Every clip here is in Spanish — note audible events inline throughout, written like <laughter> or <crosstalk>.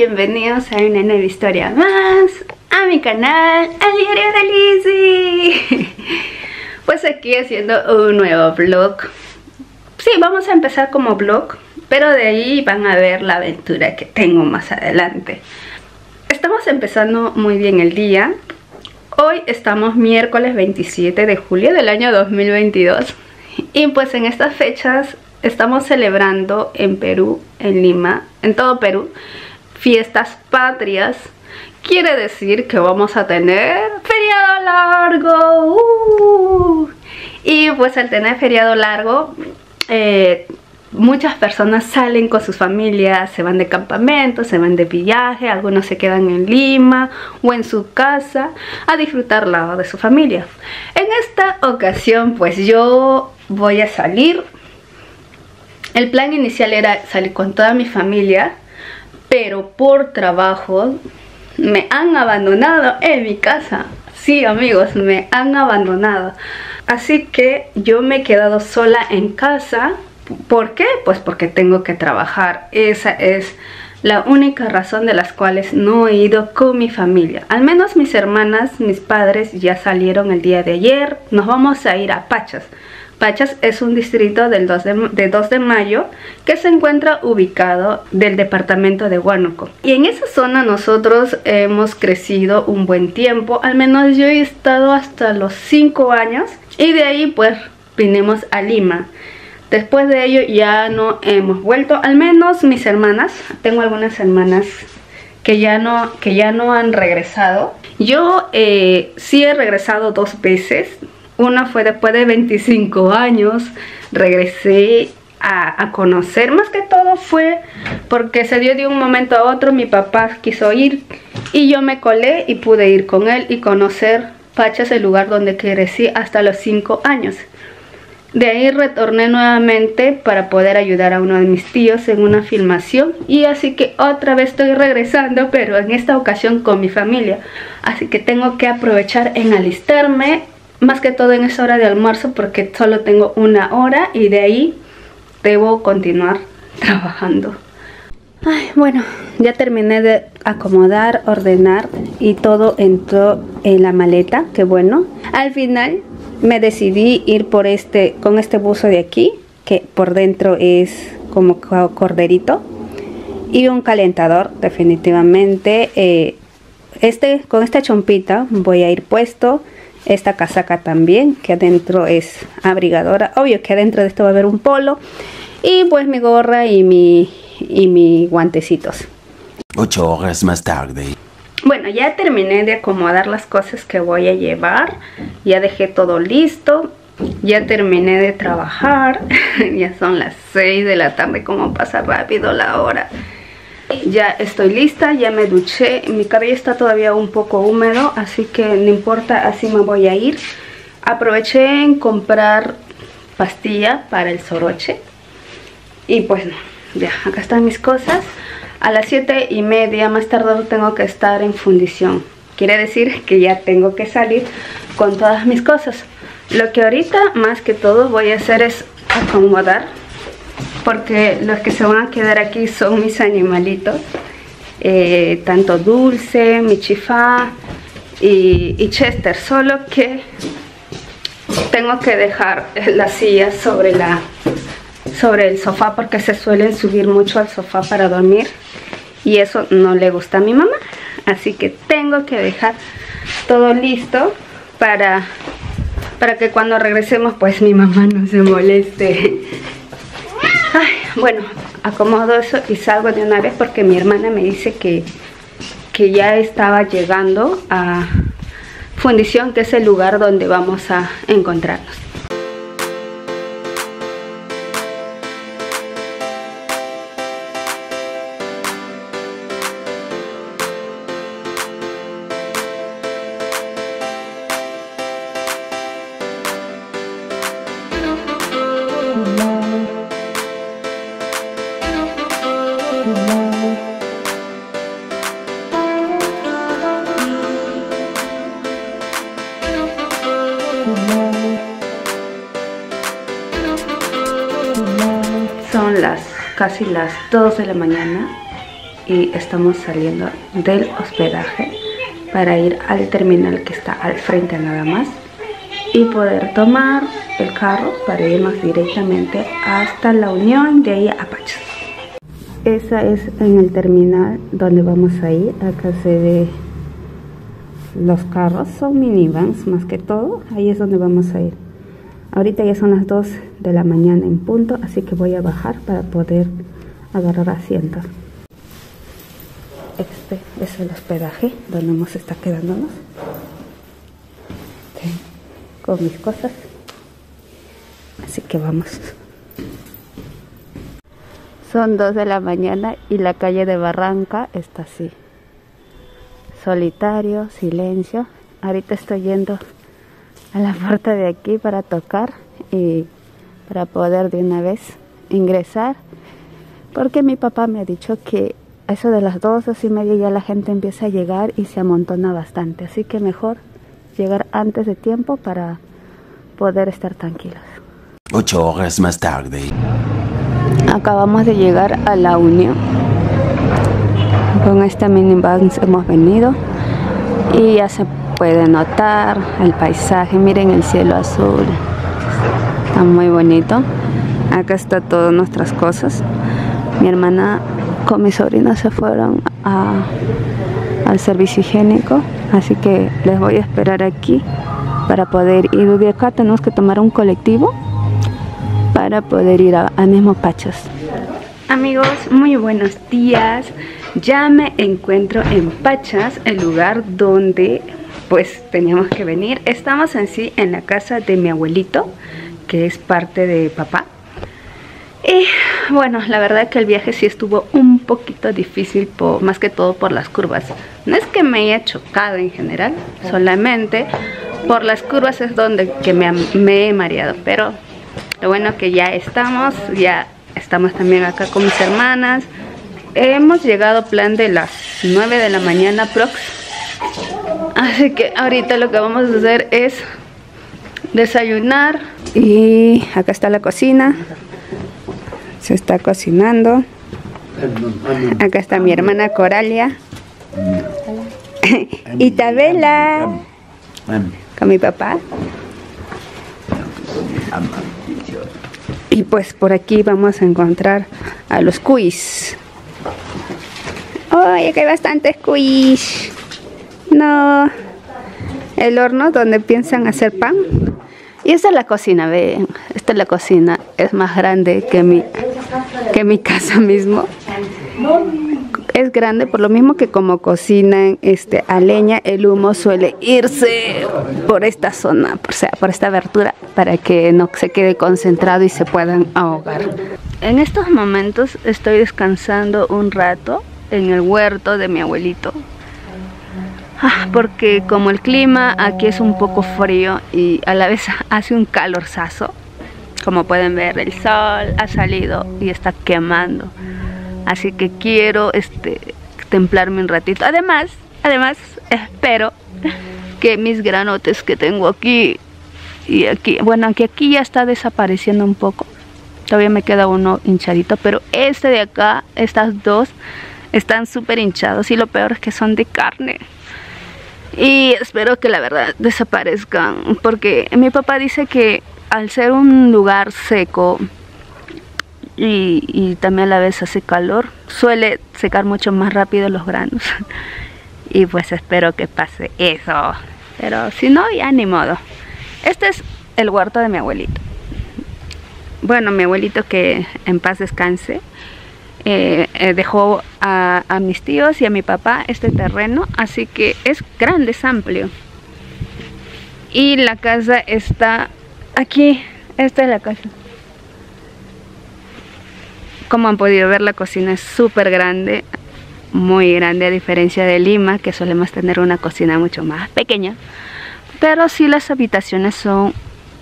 bienvenidos a una nueva historia más a mi canal, al diario de Lizzie <laughs> Pues aquí haciendo un nuevo vlog. Sí, vamos a empezar como vlog, pero de ahí van a ver la aventura que tengo más adelante. Estamos empezando muy bien el día. Hoy estamos miércoles 27 de julio del año 2022 Y pues en estas fechas estamos celebrando en Perú, en Lima, en todo Perú, fiestas patrias. Quiere decir que vamos a tener feriado largo. Uh. Y pues al tener feriado largo, eh, muchas personas salen con sus familias, se van de campamento, se van de viaje, algunos se quedan en Lima o en su casa a disfrutar lado de su familia. En esta ocasión pues yo voy a salir el plan inicial era salir con toda mi familia, pero por trabajo me han abandonado en mi casa. Sí, amigos, me han abandonado. Así que yo me he quedado sola en casa. ¿Por qué? Pues porque tengo que trabajar. Esa es la única razón de las cuales no he ido con mi familia. Al menos mis hermanas, mis padres ya salieron el día de ayer. Nos vamos a ir a Pachas. Pachas es un distrito del 2 de, 2 de mayo que se encuentra ubicado del departamento de Huánuco. Y en esa zona nosotros hemos crecido un buen tiempo, al menos yo he estado hasta los 5 años y de ahí pues vinimos a Lima. Después de ello ya no hemos vuelto, al menos mis hermanas, tengo algunas hermanas que ya no, que ya no han regresado. Yo eh, sí he regresado dos veces, una fue después de 25 años, regresé a, conocer, más que todo fue porque se dio de un momento a otro, mi papá quiso ir y yo me colé y pude ir con él y conocer Pachas, el lugar donde crecí hasta los 5 años. De ahí retorné nuevamente para poder ayudar a uno de mis tíos en una filmación y así que otra vez estoy regresando pero en esta ocasión con mi familia. Así que tengo que aprovechar en alistarme más que todo en esa hora de almuerzo porque solo tengo una hora y de ahí debo continuar <laughs> trabajando. Bueno, ya terminé de acomodar, ordenar y todo entró en la maleta, que bueno. Al final me decidí ir por este, con este buzo de aquí, que por dentro es como corderito. Y un calentador, definitivamente. Eh, este, con esta chompita voy a ir puesto esta casaca también que adentro es abrigadora. Obvio que adentro de esto va a haber un polo. Y pues mi gorra y mi y mis guantecitos. Ocho horas más tarde. Bueno ya terminé de acomodar las cosas que voy a llevar. Ya dejé todo listo. Ya terminé de trabajar. <laughs> Ya son las 6 de la tarde. Como pasa rápido la hora ya estoy lista, ya me duché, mi cabello está todavía un poco húmedo, así que no importa, así me voy a ir. Aproveché en comprar pastilla para el soroche. Y pues no, ya, acá están mis cosas. A las 7 y media más tarde tengo que estar en fundición. Quiere decir que ya tengo que salir con todas mis cosas. Lo que ahorita más que todo voy a hacer es acomodar porque los que se van a quedar aquí son mis animalitos. Eh, tanto Dulce, Michifá y, y Chester, solo que tengo que dejar las sillas sobre la sobre el sofá porque se suelen subir mucho al sofá para dormir y eso no le gusta a mi mamá así que tengo que dejar todo listo para para que cuando regresemos pues mi mamá no se moleste <laughs> bueno, acomodo eso y salgo de una vez porque mi hermana me dice que, que ya estaba llegando a Fundición, que es el lugar donde vamos a encontrarnos. Casi las 2 de la mañana y estamos saliendo del hospedaje para ir al terminal que está al frente nada más y poder tomar el carro para irnos directamente hasta la Unión de ahí a Pachas. Esa es en el terminal donde vamos a ir. Acá se ve los carros, son minivans más que todo. Ahí es donde vamos a ir. Ahorita ya son las 2 de la mañana en punto, así que voy a bajar para poder agarrar asiento. Este es el hospedaje donde vamos a estar quedándonos. Con mis cosas. Así que vamos. Son 2 de la mañana y la calle de Barranca está así. Solitario, silencio. Ahorita estoy yendo a la puerta de aquí para tocar y para poder de una vez ingresar. Porque mi papá me ha dicho que a eso de las dos, y media ya la gente empieza a llegar y se amontona bastante. Así que mejor llegar antes de tiempo para poder estar tranquilos. Ocho horas más tarde. Acabamos de llegar a la Unión. Con esta minivan hemos venido y ya se puede notar el paisaje. Miren el cielo azul. Está muy bonito. Acá está todas nuestras cosas. Mi hermana con mi sobrina se fueron al servicio higiénico, así que les voy a esperar aquí para poder ir. De acá tenemos que tomar un colectivo para poder ir a, mismo Pachos. Amigos, muy buenos días. Ya me encuentro en Pachas, el lugar donde pues teníamos que venir. Estamos en sí en la casa de mi abuelito, que es parte de papá. Y bueno, la verdad que el viaje sí estuvo un poquito difícil, más que todo por las curvas. No es que me haya chocado en general, solamente por las curvas es donde que me, me he mareado. Pero lo bueno que ya estamos, ya estamos también acá con mis hermanas. Hemos llegado plan de las 9 de la mañana prox. Así que ahorita lo que vamos a hacer es desayunar. Y acá está la cocina. Se está cocinando. Acá está mi hermana Coralia. <laughs> y Tabela. Con mi papá. Y pues por aquí vamos a encontrar a los cuis. ¡Ay, aquí hay bastantes cuis! No. El horno donde piensan hacer pan. Y esta es la cocina, ven. Esta es la cocina. Es más grande que mi, que mi casa mismo es grande por lo mismo que como cocinan este, a leña, el humo suele irse por esta zona, o sea, por esta abertura, para que no se quede concentrado y se puedan ahogar. En estos momentos estoy descansando un rato en el huerto de mi abuelito. Ah, porque como el clima aquí es un poco frío y a la vez <laughs> hace un calorzazo, como pueden ver el sol ha salido y está quemando. Así que quiero este templarme un ratito. Además además espero que mis granotes que tengo aquí y aquí bueno aunque aquí ya está desapareciendo un poco todavía me queda uno hinchadito pero este de acá estas dos están súper hinchados y lo peor es que son de carne. Y espero que la verdad desaparezcan porque mi papá dice que al ser un lugar seco y, también a la vez hace calor, suele secar mucho más rápido los granos. <laughs> y pues espero que pase eso. Pero si no, ya ni modo. Este es el huerto de mi abuelito. Bueno, mi abuelito que en paz descanse. Eh, eh, dejó a, a, mis tíos y a mi papá este terreno, así que es grande, es amplio. Y la casa está aquí, esta es la casa. Como han podido ver la cocina es súper grande, muy grande a diferencia de Lima que solemos tener una cocina mucho más pequeña. Pero sí las habitaciones son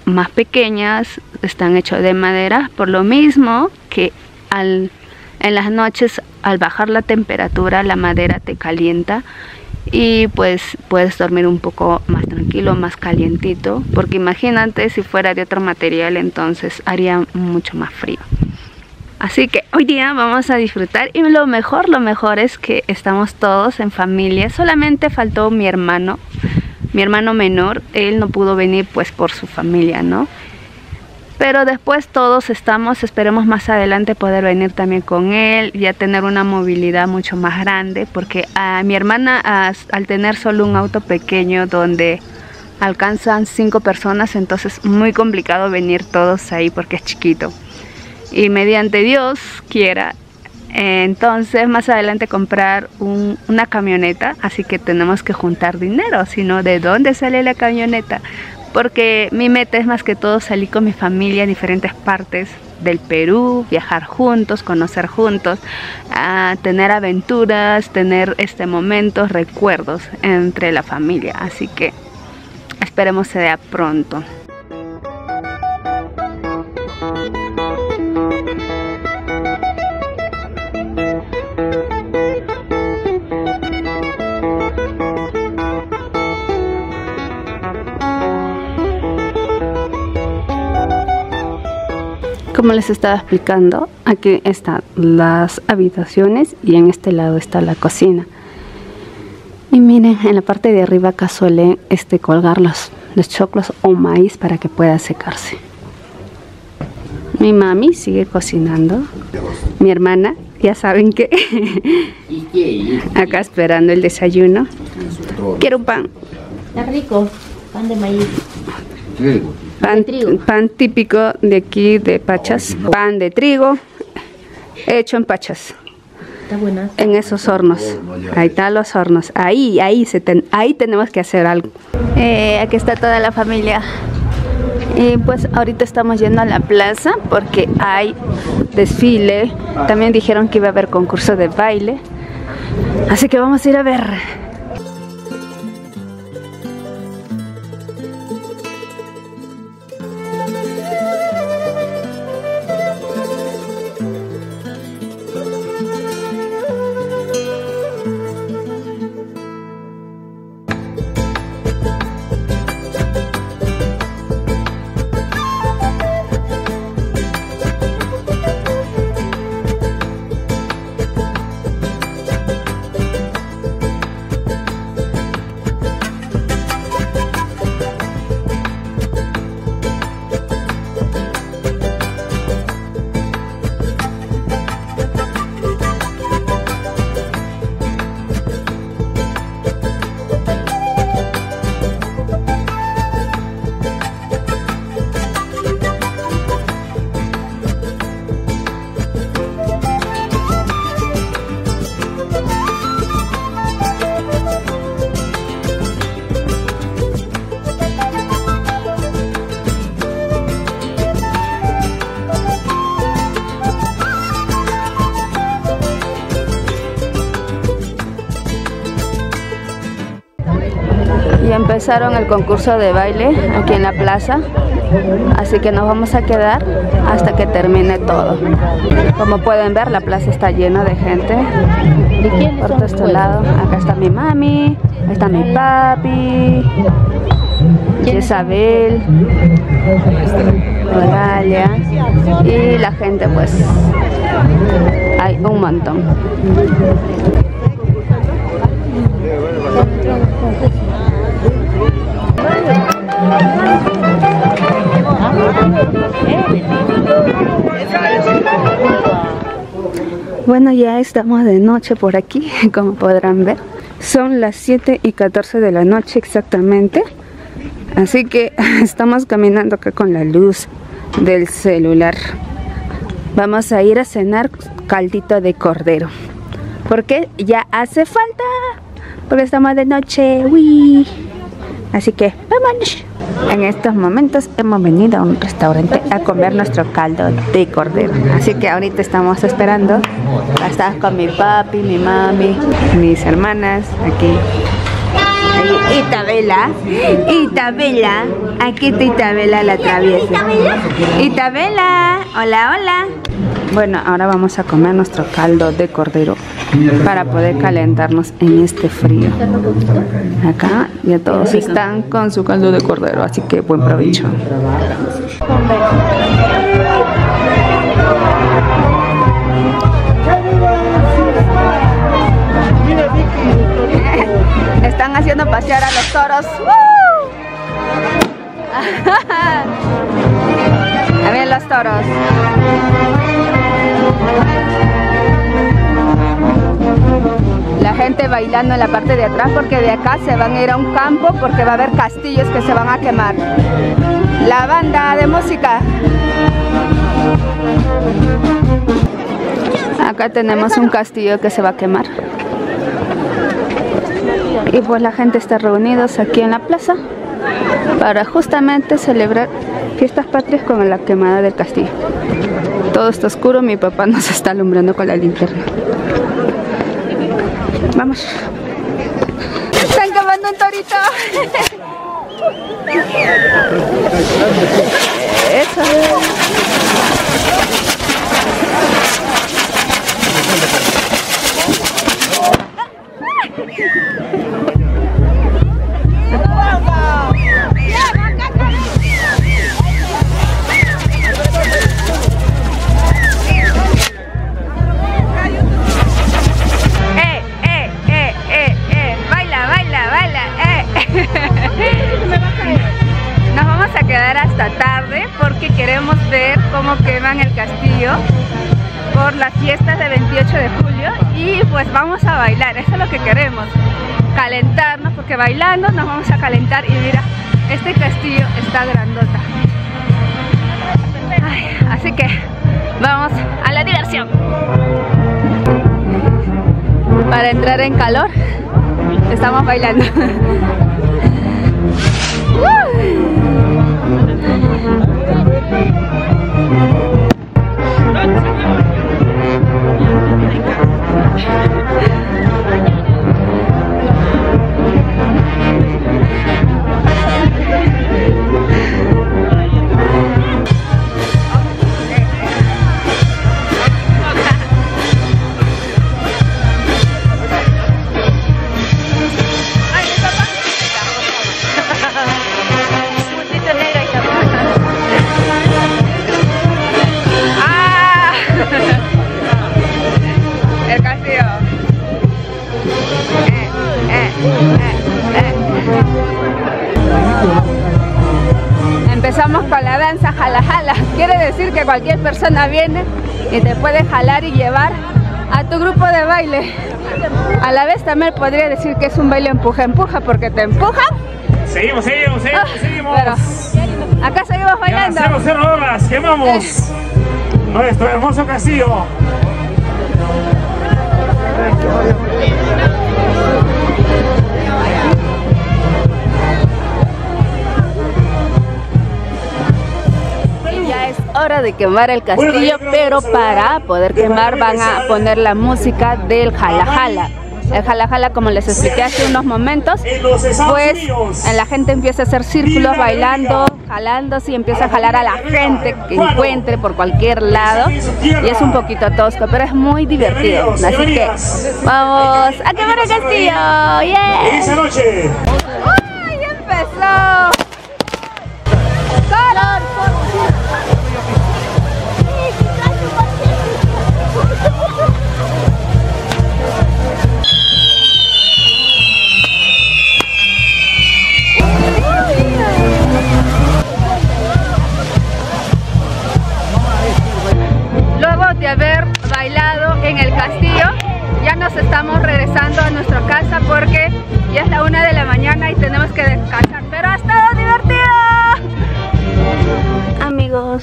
más pequeñas, están hechas de madera, por lo mismo que al, en las noches al bajar la temperatura la madera te calienta y pues puedes dormir un poco más tranquilo, más calientito, porque imagínate si fuera de otro material entonces haría mucho más frío. Así que hoy día vamos a disfrutar y lo mejor, lo mejor es que estamos todos en familia. Solamente faltó mi hermano, mi hermano menor. Él no pudo venir pues por su familia, ¿no? Pero después todos estamos, esperemos más adelante poder venir también con él, ya tener una movilidad mucho más grande, porque a mi hermana al tener solo un auto pequeño donde alcanzan cinco personas, entonces muy complicado venir todos ahí porque es chiquito. Y mediante Dios quiera entonces más adelante comprar una camioneta así que tenemos que juntar dinero sino de dónde sale la camioneta porque mi meta es más que todo salir con mi familia en diferentes partes del Perú, viajar juntos, conocer juntos, a tener aventuras, tener este momentos, recuerdos entre la familia. Así que esperemos sea pronto. Como les estaba explicando, aquí están las habitaciones y en este lado está la cocina. Y miren, en la parte de arriba acá suelen este, colgar los, los choclos o maíz para que pueda secarse. Mi mami sigue cocinando. Mi hermana, ya saben que acá esperando el desayuno. Quiero un pan. Está rico, pan de maíz. Pan, típico de aquí de Pachas, pan de trigo hecho en Pachas. Está buena. En esos hornos. Ahí están los hornos. Ahí, ahí, se ahí tenemos que hacer algo. Eh, aquí está toda la familia. Y pues ahorita estamos yendo a la plaza porque hay desfile. También dijeron que iba a haber concurso de baile. Así que vamos a ir a ver. El concurso de baile aquí en la plaza, así que nos vamos a quedar hasta que termine todo. Como pueden ver, la plaza está llena de gente. Por todo este lado, acá está mi mami, está mi papi, Isabel, Oralia y la gente pues hay un montón. Bueno, ya estamos de noche por aquí, <laughs> como podrán ver. Son las 7 y 14 de la noche exactamente. Así que <laughs> estamos caminando acá con la luz del celular. Vamos a ir a cenar caldito de cordero. Porque ya hace falta. Porque estamos de noche. Uy. Así que vámonos. En estos momentos hemos venido a un restaurante a comer nuestro caldo de cordero. Así que ahorita estamos esperando. Estás con mi papi, mi mami, mis hermanas aquí. Itabela, Itabela, aquí está Itabela la traviesa. Itabela, hola, hola. Bueno, ahora vamos a comer nuestro caldo de cordero para poder calentarnos en este frío. Acá ya todos están con su caldo de cordero, así que buen provecho. Están haciendo pasear a los toros. <laughs> A ver los toros. Gente bailando en la parte de atrás porque de acá se van a ir a un campo porque va a haber castillos que se van a quemar. La banda de música. Acá tenemos un castillo que se va a quemar. Y pues la gente está reunidos aquí en la plaza para justamente celebrar fiestas patrias con la quemada del castillo. Todo está oscuro, mi papá nos está alumbrando con la linterna. Vamos. Están quemando un torito. Eso. Hasta tarde porque queremos ver cómo queman el castillo por las fiestas de 28 de julio y pues vamos a bailar, eso es lo que queremos, calentarnos porque bailando nos vamos a calentar y mira, este castillo está grandota. Así que vamos a la diversión. Para entrar en calor, estamos bailando. <laughs> también podría decir que es un baile empuja empuja porque te empujan. Seguimos, seguimos, seguimos, Ah, seguimos. pero acá seguimos bailando. hacemos cero horas, quemamos nuestro hermoso castillo. Ya es hora de quemar el castillo, Bueno, pero para poder de quemar van a poner la música del jala jala. El jala jala, como les expliqué hace unos momentos, pues la gente empieza a hacer círculos bailando, jalando, y empieza a A la jalar a la gente que encuentre por cualquier lado. Y es un poquito tosco, pero es muy divertido. Así que vamos a quemar el castillo. ¡Yeah!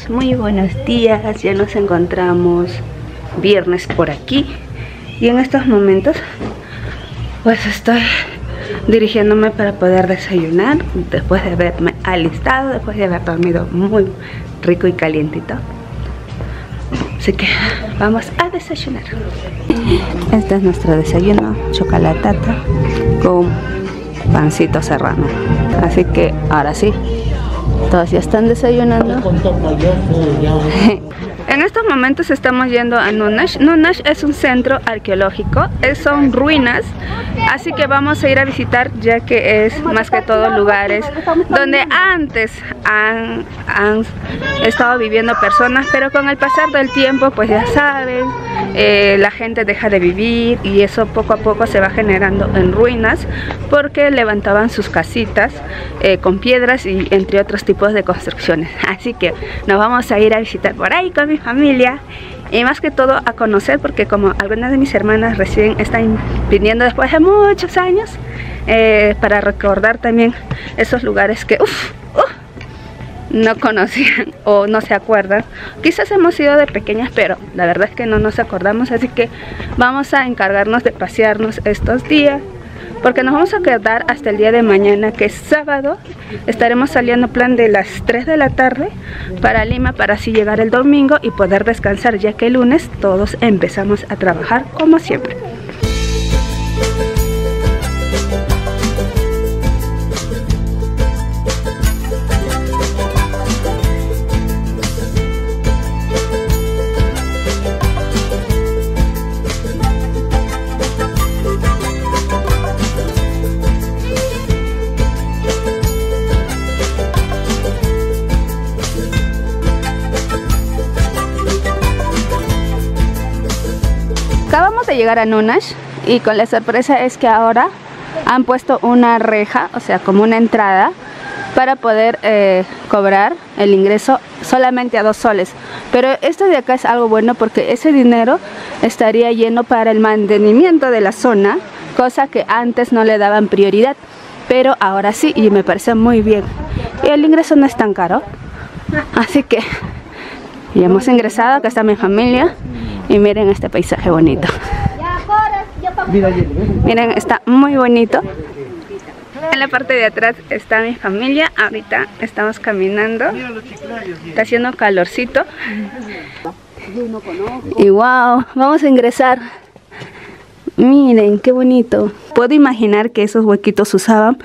Muy buenos días. Ya nos encontramos viernes por aquí y en estos momentos pues estoy dirigiéndome para poder desayunar después de haberme alistado, después de haber dormido muy rico y calientito. Así que vamos a desayunar. Este es nuestro desayuno, chocolatata con pancito serrano. Así que ahora sí, todos ya están desayunando. <laughs> En estos momentos estamos yendo a Nunash. Nunash es un centro arqueológico, son ruinas, así que vamos a ir a visitar ya que es más que todo lugares donde antes han, estado viviendo personas, pero con el pasar del tiempo, pues ya saben, eh, la gente deja de vivir y eso poco a poco se va generando en ruinas porque levantaban sus casitas eh, con piedras y entre otros tipos de construcciones. Así que nos vamos a ir a visitar por ahí con mi familia y más que todo a conocer porque como algunas de mis hermanas recién están viniendo después de muchos años eh, para recordar también esos lugares que uff, no conocían <laughs> o no se acuerdan. Quizás hemos ido de pequeñas, pero la verdad es que no nos acordamos, así que vamos a encargarnos de pasearnos estos días. Porque nos vamos a quedar hasta el día de mañana, que es sábado. Estaremos saliendo plan de las 3 de la tarde para Lima para así llegar el domingo y poder descansar, ya que el lunes todos empezamos a trabajar como siempre. Llegar a Nunash y con la sorpresa es que ahora han puesto una reja, o sea, como una entrada para poder eh, cobrar el ingreso solamente a dos soles. Pero esto de acá es algo bueno porque ese dinero estaría lleno para el mantenimiento de la zona, cosa que antes no le daban prioridad. Pero ahora sí, y me parece muy bien. Y el ingreso no es tan caro. Así que ya hemos ingresado, acá está mi familia. Y miren este paisaje bonito. Miren, está muy bonito. En la parte de atrás está mi familia. Ahorita estamos caminando. Está haciendo calorcito. Y wow, vamos a ingresar. Miren, qué bonito. Puedo imaginar que esos huequitos usaban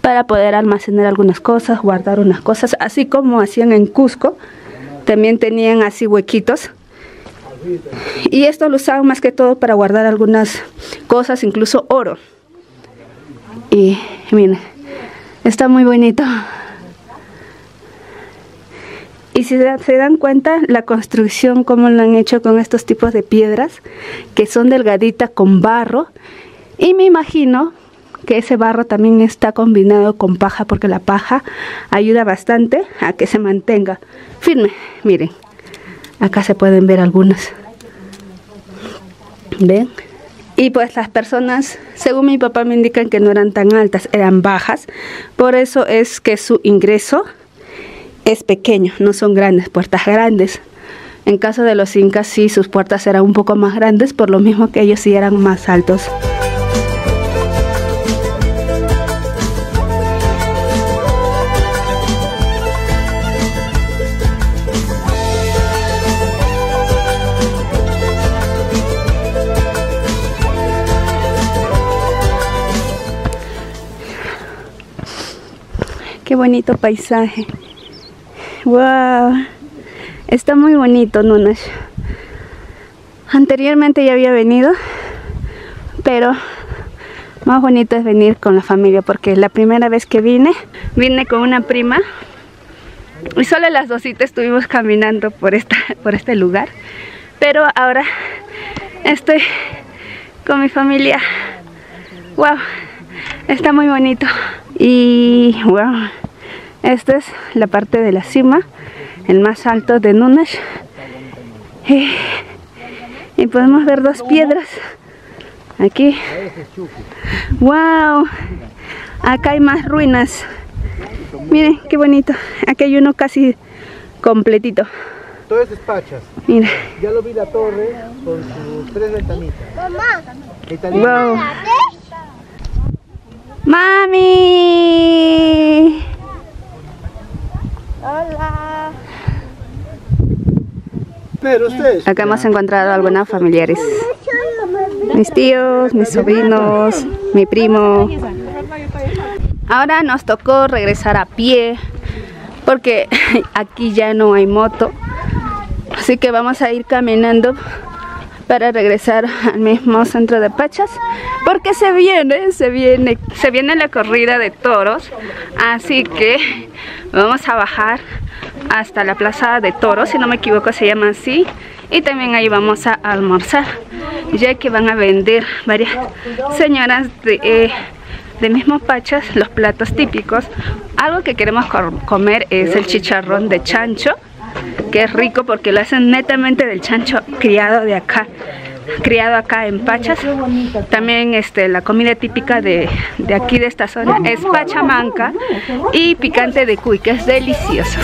para poder almacenar algunas cosas, guardar unas cosas, así como hacían en Cusco. También tenían así huequitos. Y esto lo usaban más que todo para guardar algunas cosas, incluso oro. Y miren, está muy bonito. Y si se dan cuenta, la construcción, como lo han hecho con estos tipos de piedras, que son delgaditas con barro. Y me imagino que ese barro también está combinado con paja, porque la paja ayuda bastante a que se mantenga firme. Miren, acá se pueden ver algunas. ¿Ven? Y pues las personas, según mi papá me indican que no eran tan altas, eran bajas. Por eso es que su ingreso es pequeño, no son grandes, puertas grandes. En caso de los incas sí, sus puertas eran un poco más grandes, por lo mismo que ellos sí eran más altos. Qué bonito paisaje. Wow. Está muy bonito, Nunash. Anteriormente ya había venido, pero más bonito es venir con la familia porque la primera vez que vine, vine con una prima y solo las dositas estuvimos caminando por, esta, por este lugar. Pero ahora estoy con mi familia. Wow, está muy bonito. Y wow, esta es la parte de la cima, el más alto de Nunash. Y, y podemos ver dos piedras aquí. Wow, acá hay más ruinas. Miren qué bonito. Aquí hay uno casi completito. Todo es pachas. Mira, Ya lo vi la torre con sus tres ventanitas. Wow. Mami. Pero ustedes. Acá hemos encontrado algunos familiares. Mis tíos, mis sobrinos, mi primo. Ahora nos tocó regresar a pie porque <laughs> aquí ya no hay moto. Así que vamos a ir caminando para regresar al mismo centro de Pachas porque se viene, se viene, se viene la corrida de toros así que vamos a bajar hasta la plaza de toros si no me equivoco se llama así y también ahí vamos a almorzar ya que van a vender varias señoras de, eh, de mismo Pachas los platos típicos. Algo que queremos comer es el chicharrón de chancho que es rico porque lo hacen netamente del chancho criado de acá criado acá en Pachas. También este la comida típica de, de aquí de esta zona es pachamanca y picante de cuy que es delicioso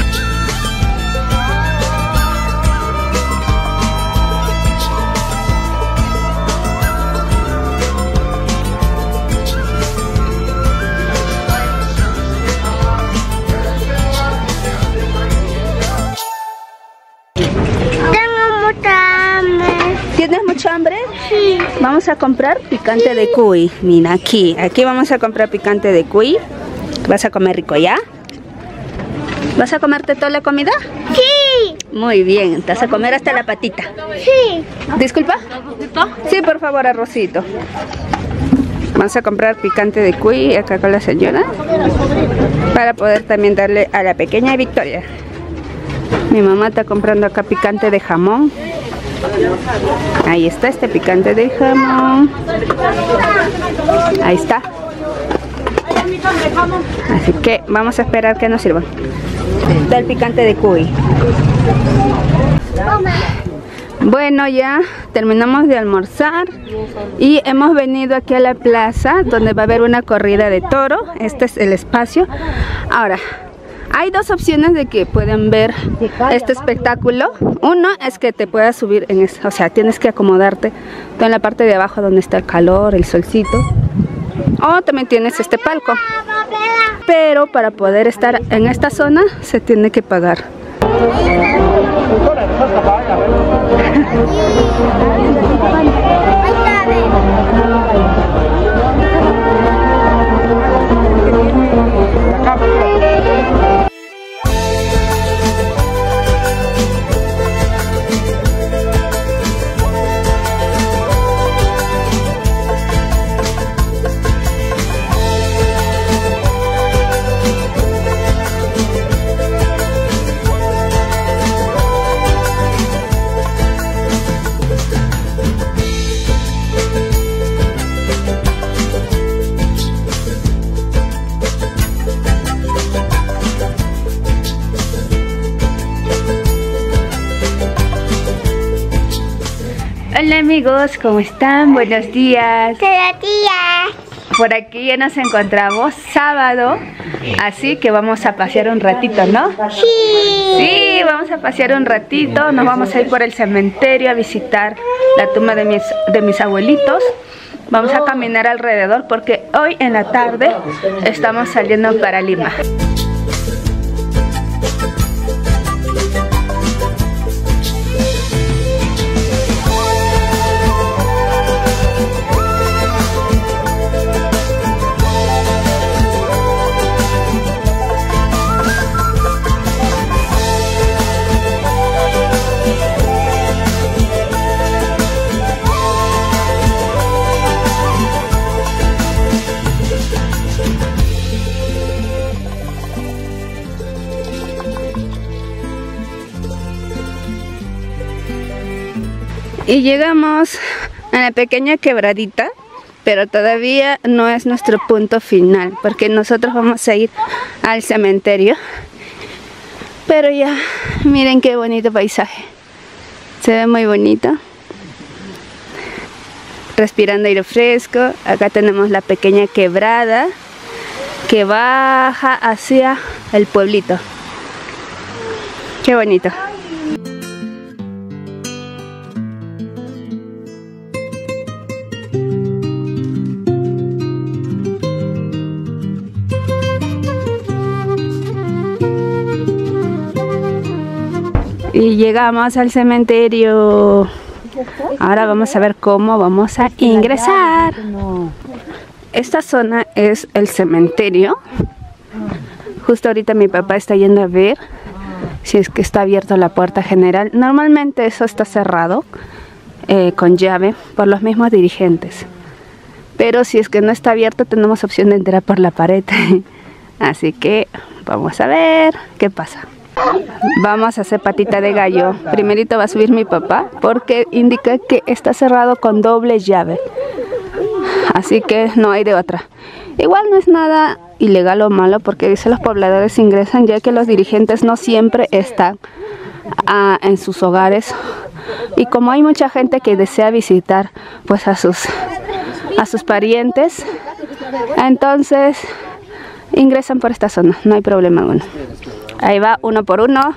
¿Tienes mucha hambre? Sí. Vamos a comprar picante de cuy. Mira, aquí. Aquí vamos a comprar picante de cuy. ¿Vas a comer rico ya? ¿Vas a comerte toda la comida? Sí. Muy bien. Te vas a comer hasta la patita. Sí. ¿Disculpa? Sí, por favor, arrocito. Vamos a comprar picante de cuy acá con la señora. Para poder también darle a la pequeña Victoria. Mi mamá está comprando acá picante de jamón. Ahí está este picante de jamón. Ahí está. Así que vamos a esperar que nos sirvan. Está el picante de cuy. Bueno, ya terminamos de almorzar y hemos venido aquí a la plaza donde va a haber una corrida de toro. Este es el espacio. Ahora, hay dos opciones de que pueden ver este espectáculo. Uno es que te puedas subir en eso, o sea, tienes que acomodarte en la parte de abajo donde está el calor, el solcito. O también tienes este palco. Pero para poder estar en esta zona se tiene que pagar. ¿Cómo están? Buenos días. Hola tía. Por aquí ya nos encontramos sábado, así que vamos a pasear un ratito, ¿no? Sí. Sí, vamos a pasear un ratito, nos vamos a ir por el cementerio a visitar la tumba de mis, de mis abuelitos. Vamos a caminar alrededor porque hoy en la tarde estamos saliendo para Lima. Llegamos a la pequeña quebradita, pero todavía no es nuestro punto final, porque nosotros vamos a ir al cementerio. Pero ya, miren qué bonito paisaje. Se ve muy bonito. Respirando aire fresco. Acá tenemos la pequeña quebrada que baja hacia el pueblito. Qué bonito. Y llegamos al cementerio. Ahora vamos a ver cómo vamos a ingresar. Esta zona es el cementerio. Justo ahorita mi papá está yendo a ver si es que está abierta la puerta general. Normalmente eso está cerrado eh, con llave por los mismos dirigentes. Pero si es que no está abierto tenemos opción de entrar por la pared. <laughs> Así que vamos a ver qué pasa. Vamos a hacer patita de gallo. Primerito va a subir mi papá porque indica que está cerrado con doble llave. Así que no hay de otra. Igual no es nada ilegal o malo porque dice los pobladores ingresan ya que los dirigentes no siempre están ah, en sus hogares y como hay mucha gente que desea visitar pues a sus a sus parientes entonces ingresan por esta zona no hay problema alguno ahí va uno por uno.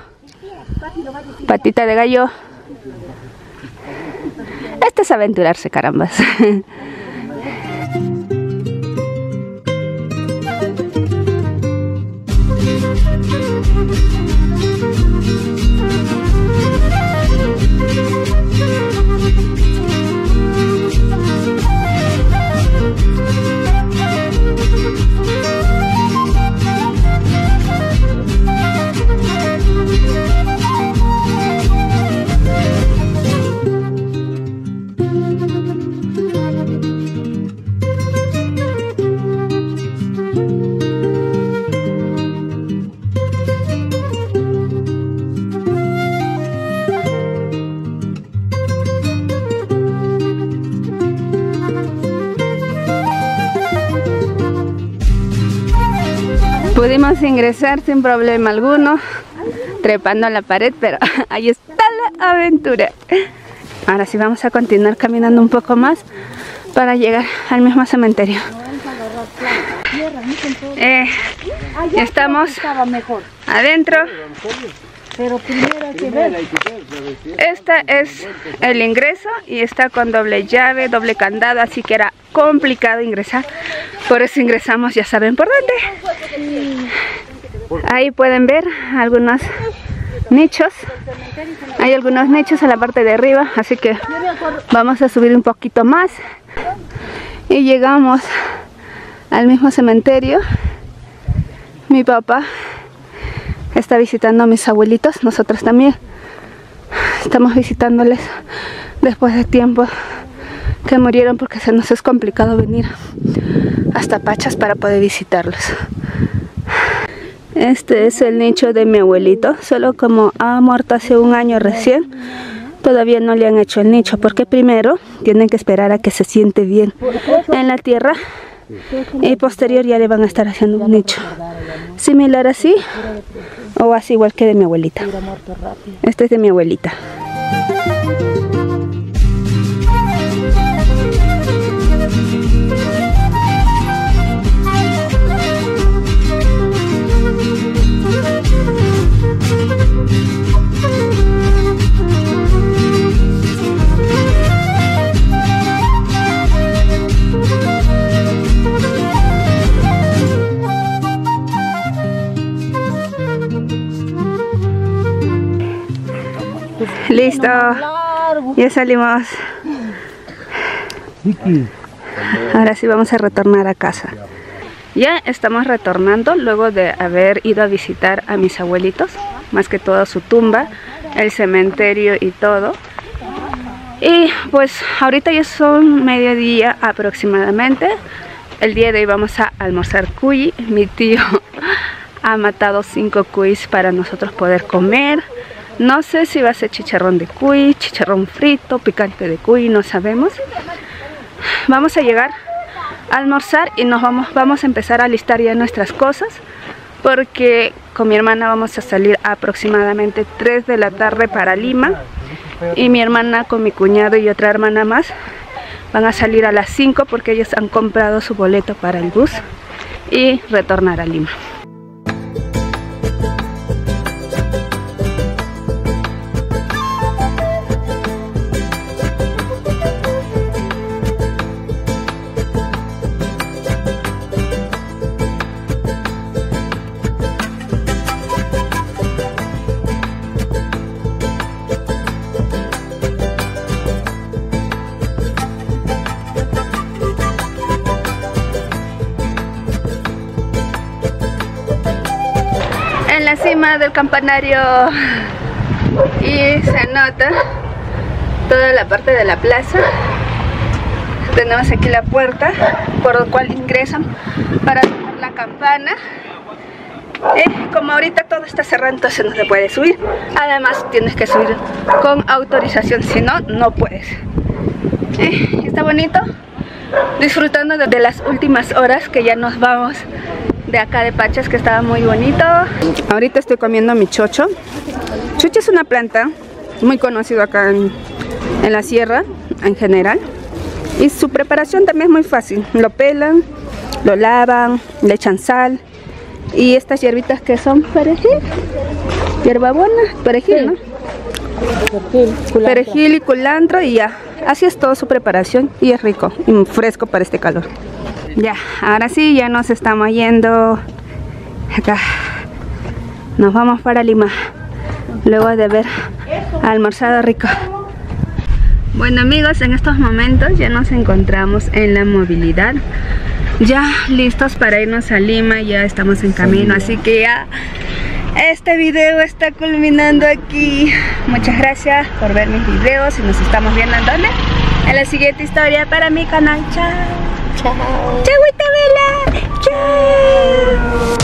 Patita de gallo. Esto es aventurarse carambas <laughs> Pudimos ingresar sin problema alguno, trepando a la pared, pero <laughs> ahí está la aventura. Ahora sí vamos a continuar caminando un poco más para llegar al mismo cementerio. Eh, ya estamos adentro. Pero primero hay que ver. Este es el ingreso y está con doble llave, doble candado, así que era complicado ingresar. Por eso ingresamos, ya saben por dónde. Ahí pueden ver algunos nichos. Hay algunos nichos en la parte de arriba, así que vamos a subir un poquito más. Y llegamos al mismo cementerio. Mi papá está visitando a mis abuelitos, nosotros también estamos visitándoles después de tiempo que murieron porque se nos es complicado venir hasta Pachas para poder visitarlos. Este es el nicho de mi abuelito, solo como ha muerto hace un año recién, todavía no le han hecho el nicho, porque primero tienen que esperar a que se siente bien en la tierra y posterior ya le van a estar haciendo un nicho similar así o así igual que de mi abuelita. Este es de mi abuelita. Listo. Ya salimos. Ahora sí vamos a retornar a casa. Ya estamos retornando luego de haber ido a visitar a mis abuelitos, más que todo su tumba, el cementerio y todo. Y pues ahorita ya son mediodía aproximadamente. El día de hoy vamos a almorzar cuy. Mi tío <laughs> ha matado cinco cuis para nosotros poder comer. No sé si va a ser chicharrón de cuy, chicharrón frito, picante de cuy, no sabemos. Vamos a llegar a almorzar y nos vamos, vamos a empezar a listar ya nuestras cosas porque con mi hermana vamos a salir aproximadamente 3 de la tarde para Lima y mi hermana con mi cuñado y otra hermana más van a salir a las 5 porque ellos han comprado su boleto para el bus y retornar a Lima. Campanario y se nota toda la parte de la plaza. Tenemos aquí la puerta por la cual ingresan para tocar la campana. Eh, como ahorita todo está cerrado entonces no se puede subir. Además tienes que subir con autorización si no no puedes. Eh, está bonito. Disfrutando de las últimas horas que ya nos vamos de acá de Pachas que estaba muy bonito. Ahorita estoy comiendo mi chocho. Chocho es una planta muy conocido acá en, en la sierra en general. Y su preparación también es muy fácil. Lo pelan lo lavan le echan sal. Y estas hierbitas que son perejil. Hierbabuena perejil ¿no? Perejil, perejil y culantro y ya. Así es toda su preparación y es rico y fresco para este calor ya ahora sí ya nos estamos yendo. Acá. Nos vamos para Lima luego de haber almorzado rico. Bueno amigos en estos momentos ya nos encontramos en la movilidad. Ya listos para irnos a Lima ya estamos en camino así que ya este video está culminando aquí. Muchas gracias por ver mis videos y nos estamos viendo en donde en la siguiente historia para mi canal. Chao Chao. Chao, Isabela. Chao.